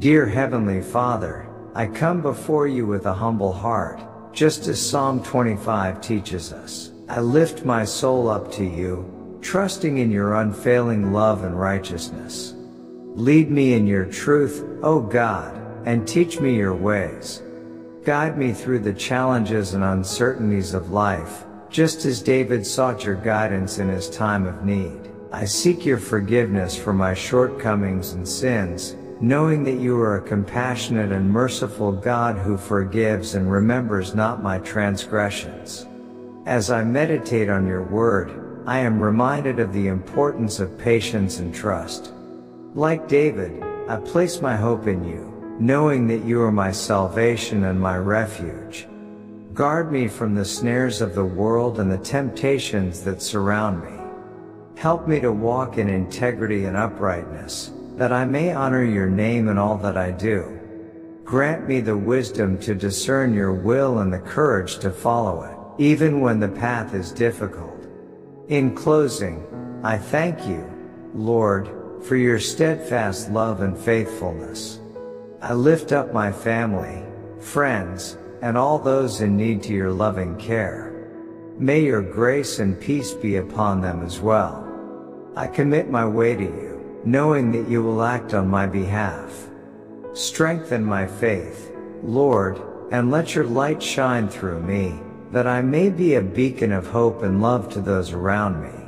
Dear Heavenly Father, I come before you with a humble heart, just as Psalm 25 teaches us. I lift my soul up to you, trusting in your unfailing love and righteousness. Lead me in your truth, O God, and teach me your ways. Guide me through the challenges and uncertainties of life, just as David sought your guidance in his time of need. I seek your forgiveness for my shortcomings and sins, knowing that you are a compassionate and merciful God who forgives and remembers not my transgressions. As I meditate on your word, I am reminded of the importance of patience and trust. Like David, I place my hope in you, knowing that you are my salvation and my refuge. Guard me from the snares of the world and the temptations that surround me. Help me to walk in integrity and uprightness, that I may honor your name in all that I do. Grant me the wisdom to discern your will and the courage to follow it, even when the path is difficult. In closing, I thank you, Lord, for your steadfast love and faithfulness. I lift up my family, friends, and all those in need to your loving care. May your grace and peace be upon them as well. I commit my way to you, knowing that you will act on my behalf. Strengthen my faith, Lord, and let your light shine through me, that I may be a beacon of hope and love to those around me.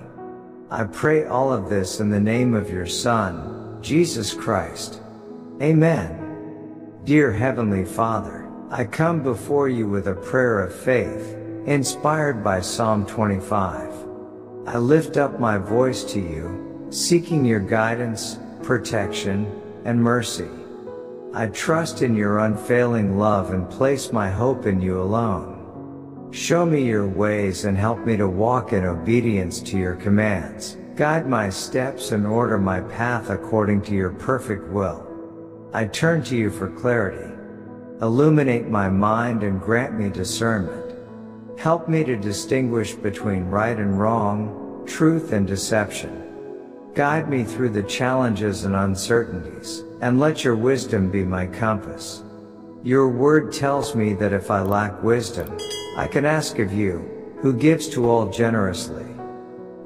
I pray all of this in the name of your Son, Jesus Christ. Amen. Dear Heavenly Father, I come before you with a prayer of faith, inspired by Psalm 25. I lift up my voice to you, seeking your guidance, protection, and mercy. I trust in your unfailing love and place my hope in you alone. Show me your ways and help me to walk in obedience to your commands. Guide my steps and order my path according to your perfect will. I turn to you for clarity. Illuminate my mind and grant me discernment. Help me to distinguish between right and wrong, truth and deception. Guide me through the challenges and uncertainties, and let your wisdom be my compass. Your word tells me that if I lack wisdom, I can ask of you, who gives to all generously.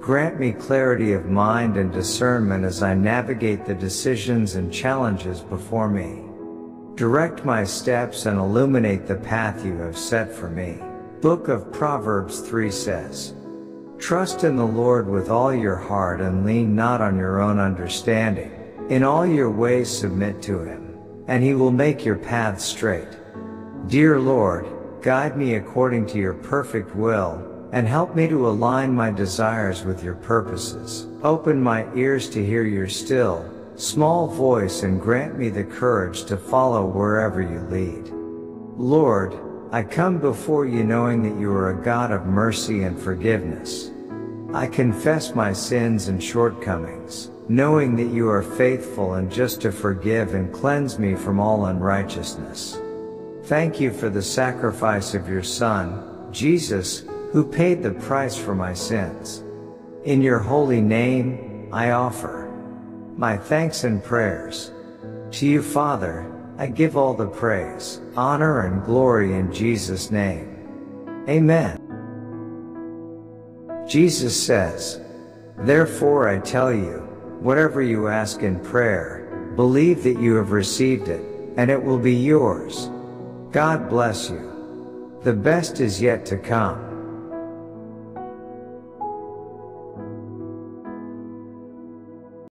Grant me clarity of mind and discernment as I navigate the decisions and challenges before me. Direct my steps and illuminate the path you have set for me. Book of Proverbs 3 says, Trust in the Lord with all your heart and lean not on your own understanding. In all your ways submit to him, and he will make your paths straight. Dear Lord, guide me according to your perfect will, and help me to align my desires with your purposes. Open my ears to hear your still, small voice and grant me the courage to follow wherever you lead. Lord, I come before you knowing that you are a God of mercy and forgiveness. I confess my sins and shortcomings, knowing that you are faithful and just to forgive and cleanse me from all unrighteousness. Thank you for the sacrifice of your Son, Jesus, who paid the price for my sins. In your holy name, I offer my thanks and prayers. To you, Father, I give all the praise, honor, and glory in Jesus' name. Amen. Jesus says, Therefore I tell you, whatever you ask in prayer, believe that you have received it, and it will be yours. God bless you. The best is yet to come.